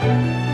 Música